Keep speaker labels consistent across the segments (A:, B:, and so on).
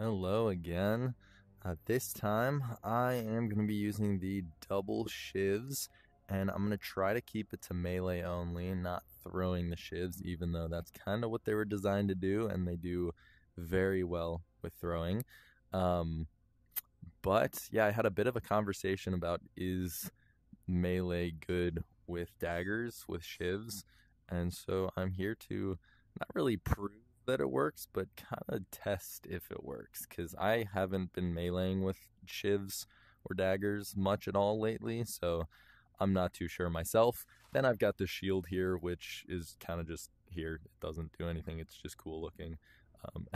A: Hello again. Uh, this time I am going to be using the double shivs and I'm going to try to keep it to melee only, not throwing the shivs, even though that's kind of what they were designed to do and they do very well with throwing. Um, but yeah, I had a bit of a conversation about is melee good with daggers, with shivs, and so I'm here to not really prove that it works, but kind of test if it works because I haven't been meleeing with shivs or daggers much at all lately, so I'm not too sure myself. Then I've got the shield here, which is kind of just here. It doesn't do anything. It's just cool looking. Um,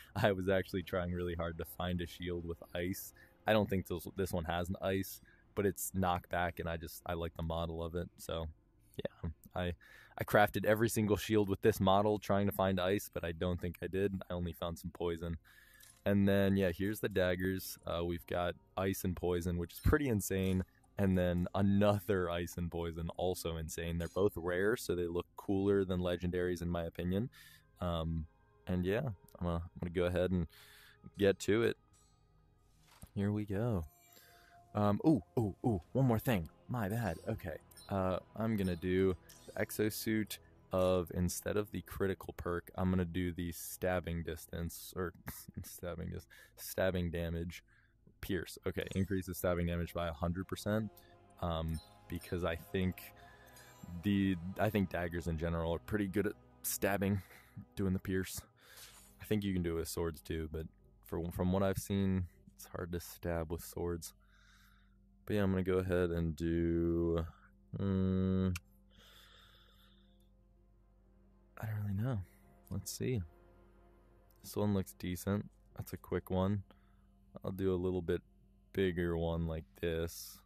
A: I was actually trying really hard to find a shield with ice. I don't think this this one has an ice, but it's knockback, and I just I like the model of it. So yeah, I I crafted every single shield with this model trying to find ice, but I don't think I did. I only found some poison. And then yeah, here's the daggers. Uh, we've got ice and poison, which is pretty insane. And then another ice and poison, also insane. They're both rare, so they look cooler than legendaries in my opinion. Um, and yeah, I'm gonna, I'm gonna go ahead and get to it. Here we go. Um, ooh, ooh, ooh, one more thing. My bad. Okay. Uh, I'm gonna do exosuit of instead of the critical perk, I'm gonna do the stabbing distance or stabbing dis- stabbing damage pierce. Okay, increases stabbing damage by hundred percent. Um, because I think the I think daggers in general are pretty good at stabbing, doing the pierce. I think you can do it with swords too, but for from what I've seen, it's hard to stab with swords. But yeah, I'm gonna go ahead and do. Um, I don't really know. Let's see. This one looks decent. That's a quick one. I'll do a little bit bigger one like this.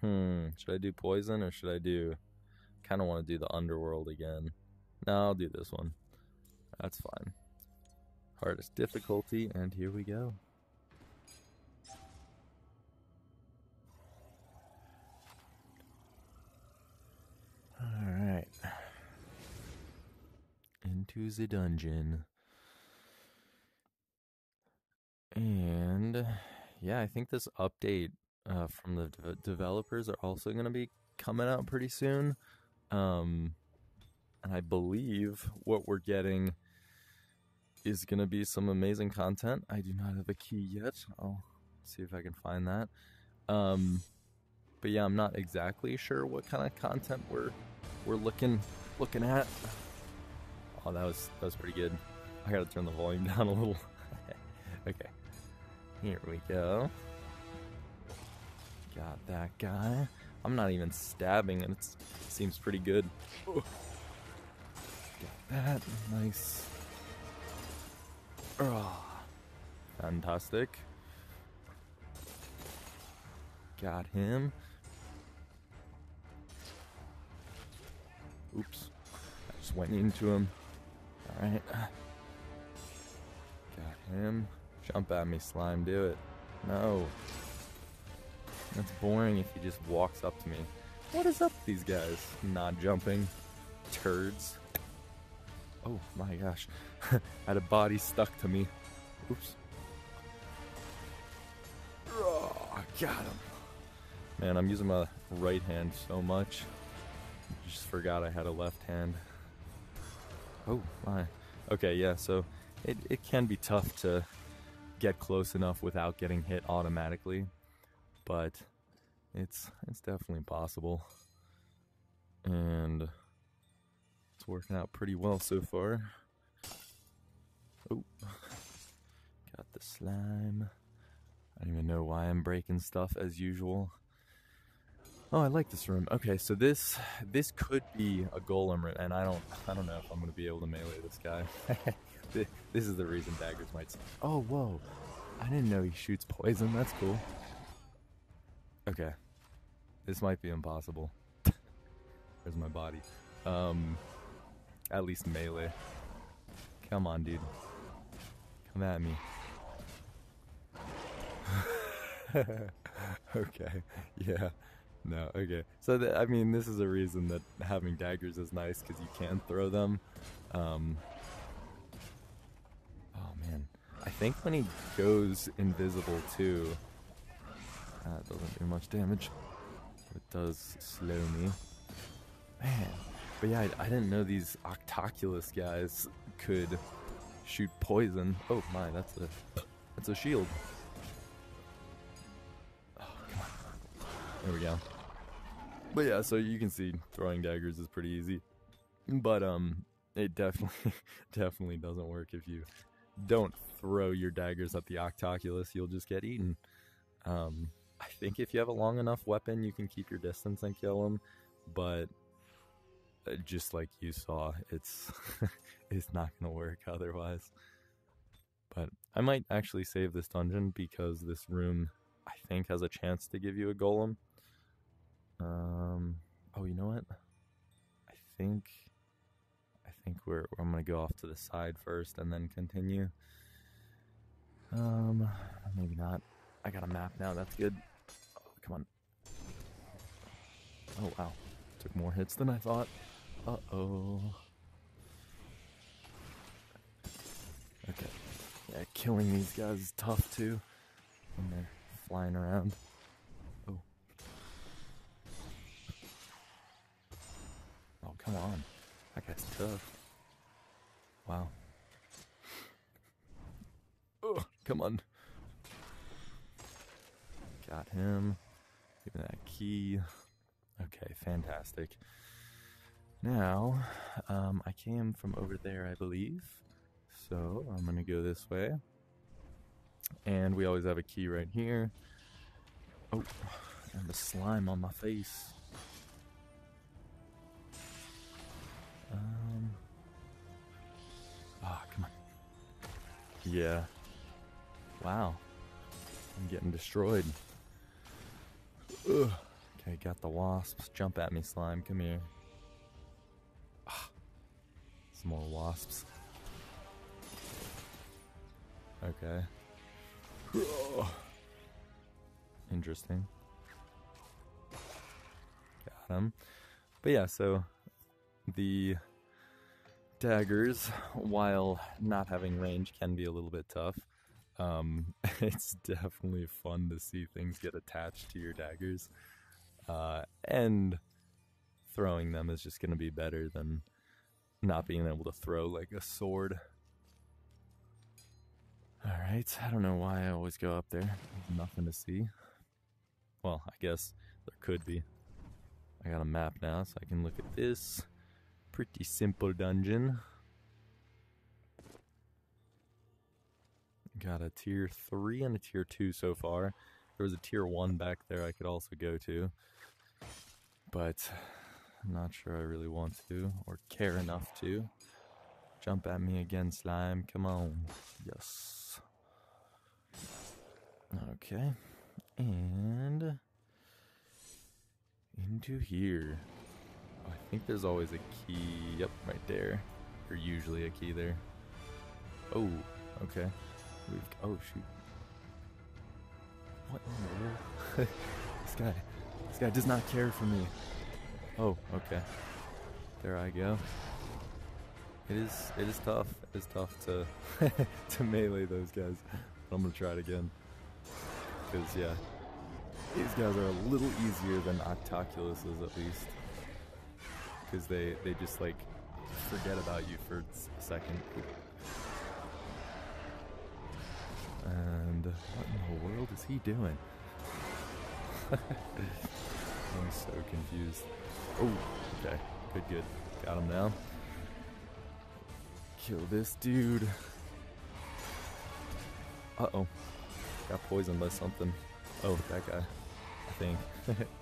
A: Hmm. Should I do poison or should I do. Kind of want to do the underworld again. No, I'll do this one. That's fine. Hardest difficulty, and here we go. Alright. Into the dungeon. And yeah, I think this update uh, from the de- developers are also going to be coming out pretty soon. Um, and I believe what we're getting is going to be some amazing content. I do not have a key yet. I'll see if I can find that. Um, but yeah, I'm not exactly sure what kind of content we're we're looking looking at. Oh, that was that was pretty good. I gotta turn the volume down a little. okay, here we go. Got that guy. I'm not even stabbing, and it seems pretty good. Got that nice. Oh, fantastic. Got him. Oops. I just went mm. into him. Alright. Got him. Jump at me, slime. Do it. No. That's boring if he just walks up to me. What is up with these guys? Not jumping. Turds. Oh my gosh. I Had a body stuck to me. Oops. Oh, I got him. Man, I'm using my right hand so much. Just forgot I had a left hand. Oh my. Okay, yeah, so it, it can be tough to get close enough without getting hit automatically. But it's it's definitely possible. And it's working out pretty well so far. Oh, got the slime. I don't even know why I'm breaking stuff as usual. Oh, I like this room. Okay, so this this could be a golem room, and I don't I don't know if I'm gonna be able to melee this guy. this is the reason daggers might. Oh, whoa! I didn't know he shoots poison. That's cool. Okay, this might be impossible. There's my body. Um, at least melee. Come on, dude. Come at me. okay, yeah. No, okay. So I mean, this is a reason that having daggers is nice because you can throw them. Um, oh man, I think when he goes invisible too, that doesn't do much damage. It does slow me. Man, but yeah, I, I didn't know these Octoculus guys could shoot poison. Oh my, that's a that's a shield. There we go. But yeah, so you can see throwing daggers is pretty easy. But um it definitely definitely doesn't work if you don't throw your daggers at the Octoculus, you'll just get eaten. Um I think if you have a long enough weapon, you can keep your distance and kill them, but uh, just like you saw, it's it's not gonna work otherwise. But I might actually save this dungeon because this room, I think, has a chance to give you a golem. Um. Oh, you know what? I think. I think we're. I'm gonna go off to the side first and then continue. Um. Maybe not. I got a map now. That's good. Oh, come on. Oh wow. Took more hits than I thought. Uh oh. Okay. Yeah, killing these guys is tough too when they're flying around. Oh. Oh, come on. That guy's tough. Wow. Oh, come on. Got him. Give me that key. Okay, fantastic. Now, um, I came from over there, I believe. So I'm going to go this way. And we always have a key right here. Oh, and the slime on my face. Oh, come on. Yeah. Wow. I'm getting destroyed. Ugh. Okay, got the wasps. Jump at me, slime. Come here. Ah. Some more wasps. Okay. Interesting. Got him. But yeah, so the daggers, while not having range, can be a little bit tough. Um, it's definitely fun to see things get attached to your daggers. Uh, and throwing them is just going to be better than not being able to throw like a sword. Alright, I don't know why I always go up there. There's nothing to see. Well, I guess there could be. I got a map now, so I can look at this. Pretty simple dungeon. Got a tier 3 and a tier 2 so far. There was a tier 1 back there I could also go to. But I'm not sure I really want to, or care enough to. Jump at me again, slime. Come on. Yes. Okay. And into here. I think there's always a key. Yep, right there. Or usually a key there. Oh, okay. We've, oh, shoot. What in the world? this guy. This guy does not care for me. Oh, okay. There I go. It is it is tough. It is tough to to melee those guys. I'm gonna try it again. Because, yeah, these guys are a little easier than Octoculuses, at least. Because they, they just, like, forget about you for a second. And what in the world is he doing? I'm so confused. Oh, okay. Good, good. Got him now. Kill this dude. Uh-oh. Got poisoned by something. Oh, that guy. I think.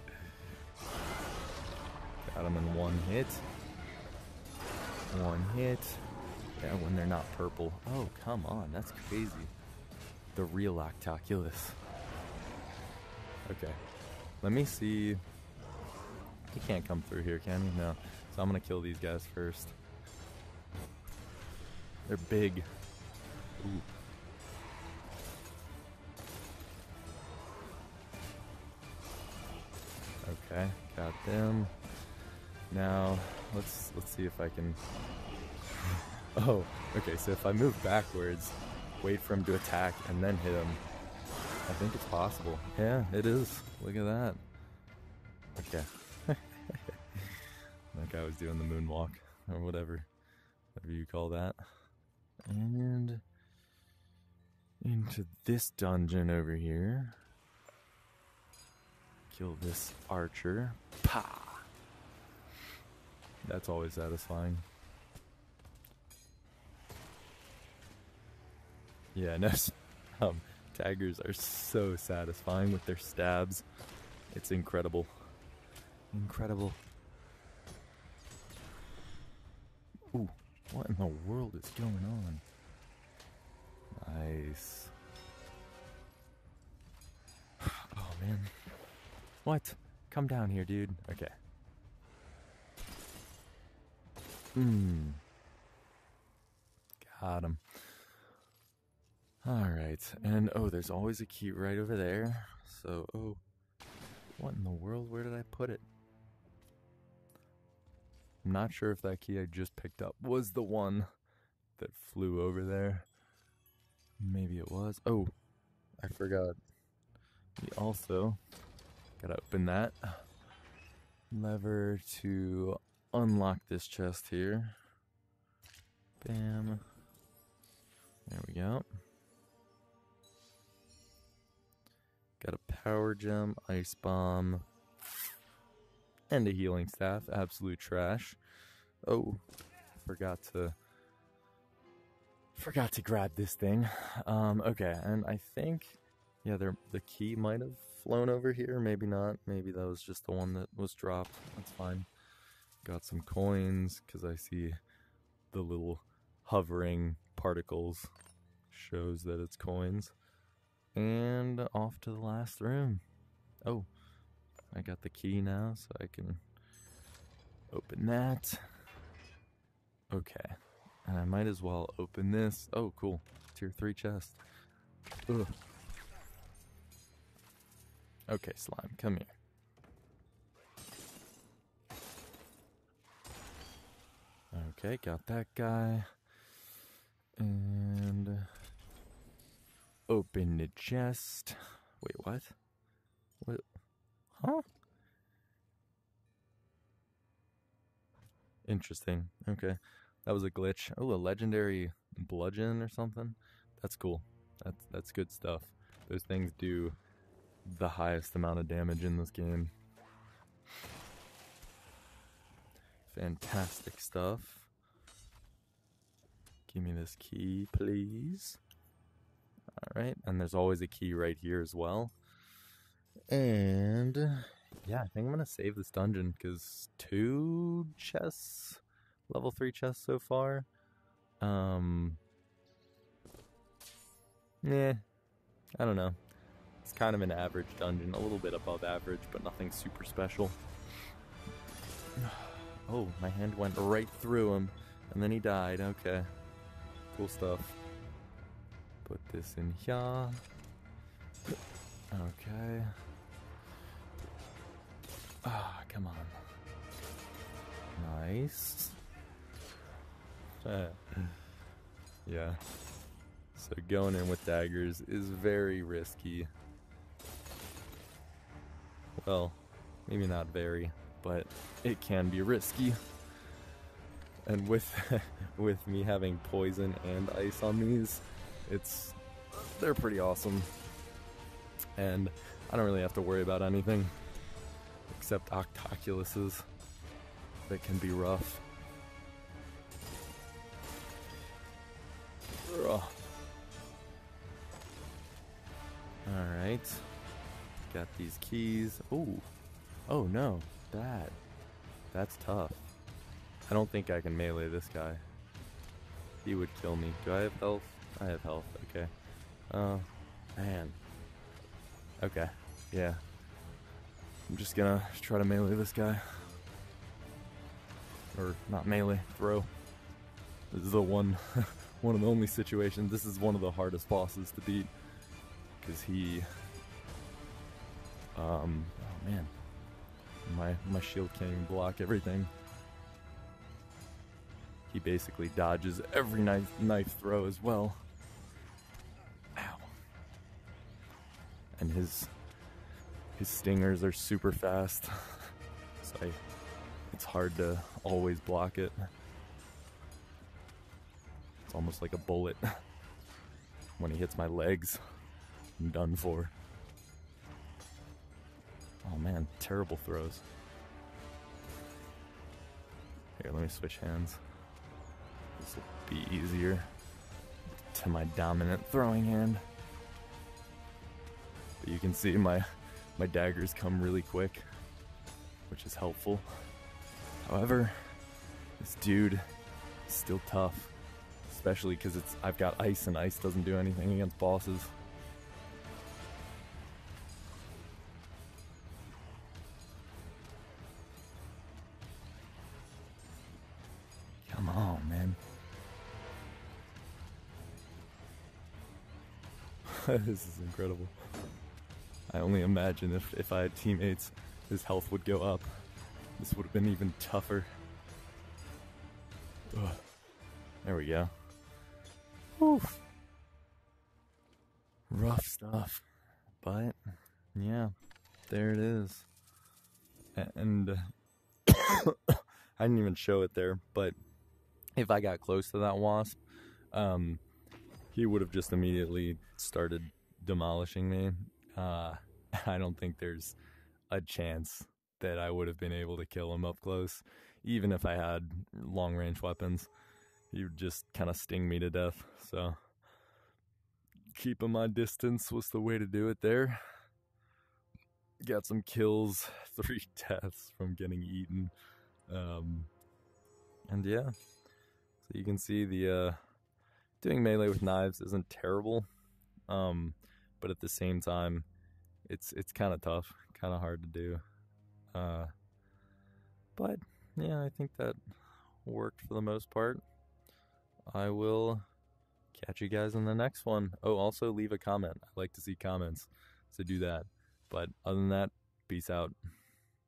A: Got them in one hit. One hit. Yeah, when they're not purple. Oh, come on. That's crazy. The real Octoculus. Okay. Let me see. He can't come through here, can he? No. So I'm gonna kill these guys first. They're big. Ooh. Okay, got them. Now, let's let's see if I can... Oh, okay, so if I move backwards, wait for him to attack, and then hit him. I think it's possible. Yeah, it is. Look at that. Okay. that guy was doing the moonwalk, or whatever. Whatever you call that. And into this dungeon over here. Kill this archer. Pa! That's always satisfying. Yeah, no, um, taggers are so satisfying with their stabs. It's incredible. Incredible. Ooh, what in the world is going on? Nice. Oh man. What? Come down here, dude. Okay. Hmm. Got him. Alright, and oh, there's always a key right over there. So, oh. What in the world? Where did I put it? I'm not sure if that key I just picked up was the one that flew over there. Maybe it was. Oh, I forgot. We also gotta open that lever to unlock this chest here. Bam. There we go. Got a power gem, ice bomb, and a healing staff. Absolute trash. Oh, forgot to forgot to grab this thing. Um, okay, and I think yeah, there the key might have flown over here. Maybe not. Maybe that was just the one that was dropped. That's fine. Got some coins because I see the little hovering particles shows that it's coins. And off to the last room. Oh, I got the key now, so I can open that. Okay. And I might as well open this. Oh, cool. Tier 3 chest. Ugh. Okay, slime, come here. Okay, got that guy. And open the chest. Wait, what? What? Huh? Interesting. Okay. That was a glitch. Oh, a legendary bludgeon or something? That's cool. That's that's good stuff. Those things do the highest amount of damage in this game. Fantastic stuff. Give me this key, please. Alright, and there's always a key right here as well. And yeah, I think I'm gonna save this dungeon because two chests, level three chests so far. Um, yeah, I don't know. It's kind of an average dungeon, a little bit above average, but nothing super special. Oh, my hand went right through him, and then he died. Okay, cool stuff. Put this in here. Okay. Ah, come on. Nice. yeah. So going in with daggers is very risky. Well, maybe not very, but it can be risky. And with with me having poison and ice on these, it's they're pretty awesome. And I don't really have to worry about anything except octoculuses that can be rough. Alright. Got these keys. Oh. Oh no. That. That's tough. I don't think I can melee this guy. He would kill me. Do I have health? I have health. Okay. Oh. Man. Okay. Yeah. I'm just gonna try to melee this guy. Or not melee, throw. This is the one, one of the only situations. This is one of the hardest bosses to beat because he. Um. Oh man, my my shield can't even block everything. He basically dodges every knife knife throw as well. Ow. and his his stingers are super fast. so I, it's hard to always block it. It's almost like a bullet. when he hits my legs, I'm done for. Oh man, terrible throws. Here, let me switch hands. This will be easier to my dominant throwing hand. But you can see my my daggers come really quick, which is helpful. However, this dude is still tough, especially because it's I've got ice and ice doesn't do anything against bosses. this is incredible. I only imagine if, if I had teammates, his health would go up. This would have been even tougher. Ugh. There we go. Oof. Rough stuff. But, yeah, there it is. And I didn't even show it there, but if I got close to that wasp, um, he would have just immediately started demolishing me. Uh, I don't think there's a chance that I would have been able to kill him up close, even if I had long range weapons. He would just kind of sting me to death. So, keeping my distance was the way to do it there. Got some kills, three deaths from getting eaten. Um, and yeah, so you can see the uh, doing melee with knives isn't terrible, um, but at the same time, it's it's kind of tough, kind of hard to do. Uh, but yeah, I think that worked for the most part. I will catch you guys in the next one. Oh, also leave a comment. I like to see comments, so do that. But other than that, peace out.